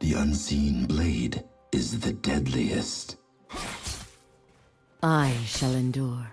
The unseen blade is the deadliest. I shall endure.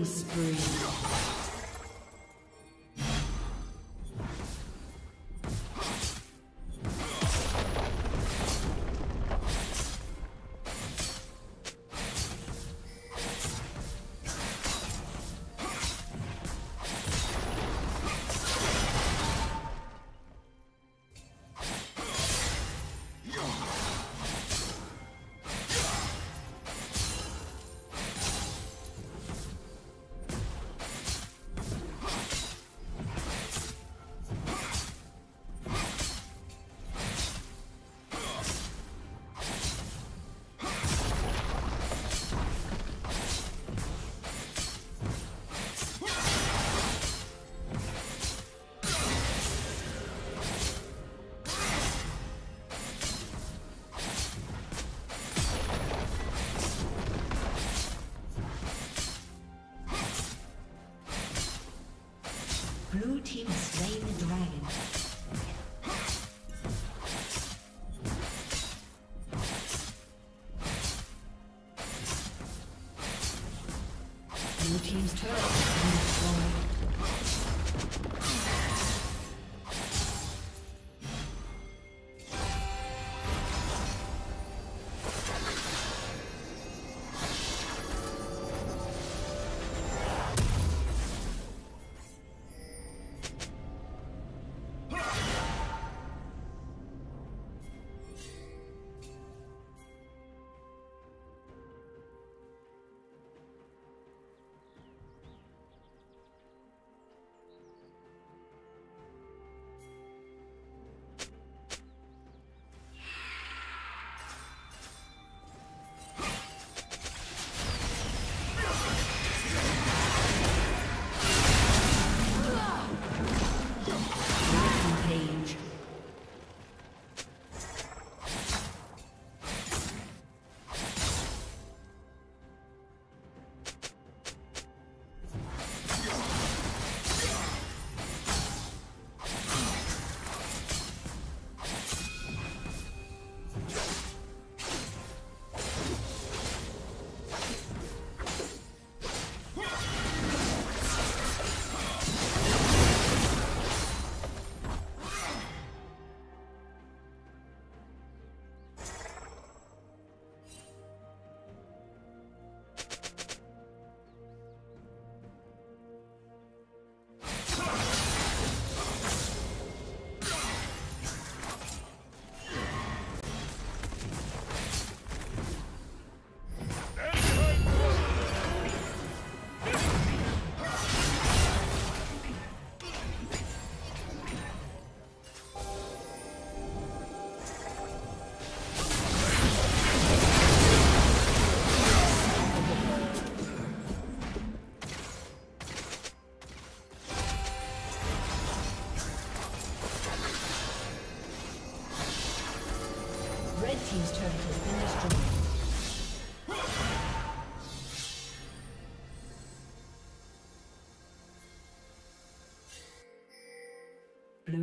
Killing spree.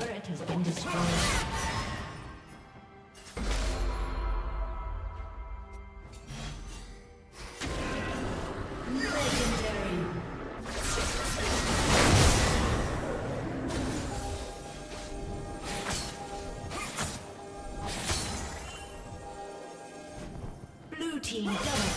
Turret has been destroyed. Blue team double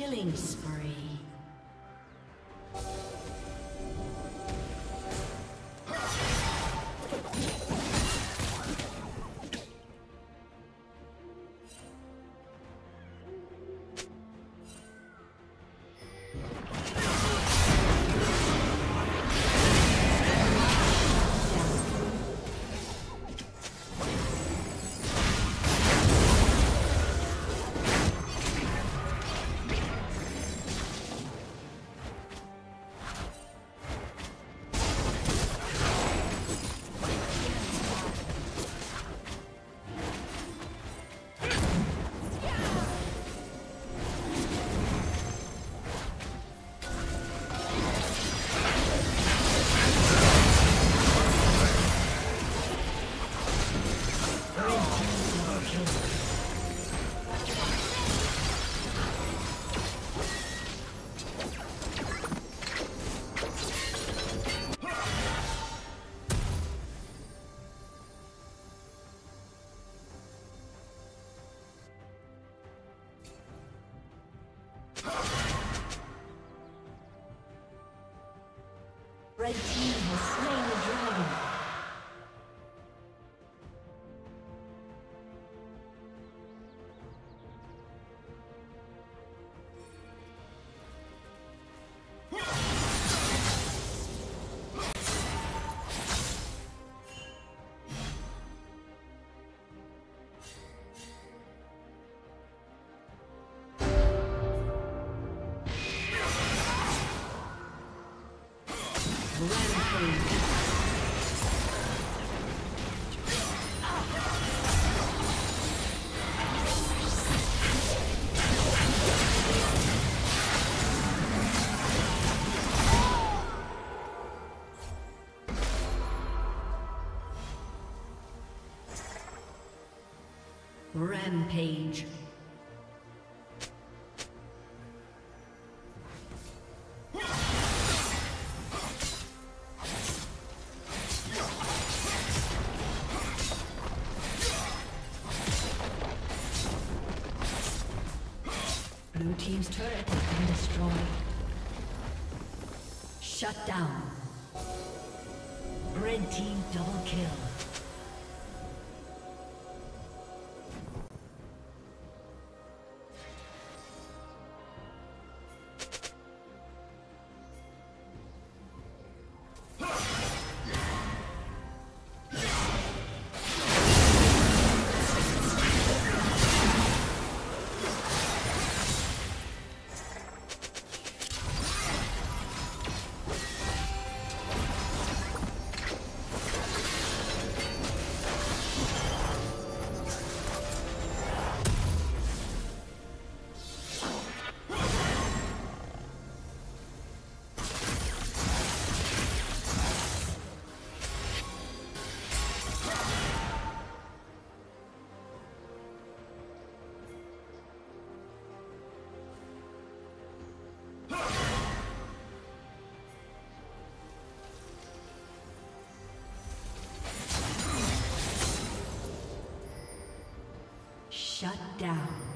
Killing spree. Rampage. Shut down.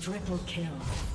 Triple kill.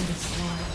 Been destroyed.